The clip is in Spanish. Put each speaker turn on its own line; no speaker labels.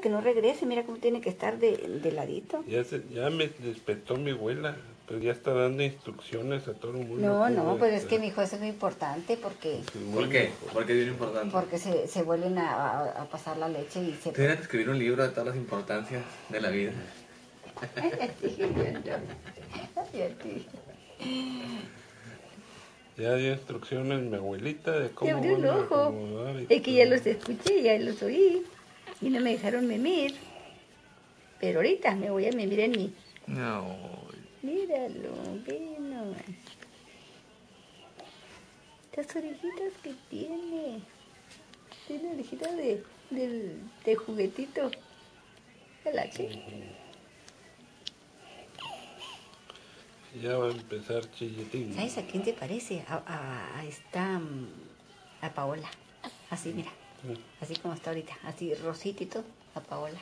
que no regrese, mira cómo tiene que estar de, de ladito.
Ya, se- ya me despertó mi abuela, pero ya está dando instrucciones a todo el mundo.
No,
cómo
no, pues es que mi hijo eso es muy importante porque
Sí, muy
¿Por qué?
mejor.
Porque es bien importante.
porque se, se vuelven a, a- a pasar la leche y se...
Tienes que escribir un libro de todas las importancias de la vida.
Ya dio instrucciones mi abuelita de
Se
cómo
abrió el
van a
ojo. Es que ya los escuché, ya los oí y no me dejaron mimir. Pero ahorita me voy a mimir en mi...
No.
Míralo, ve nomás. Las orejitas que tiene. Tiene orejitas de, del- de juguetito. Pelache.
Ya va a empezar chilletín.
¿Sabes a quién te parece? A, a- a esta... mm, A Paola. Así, mira. Así como está ahorita. Así rosita y. A Paola.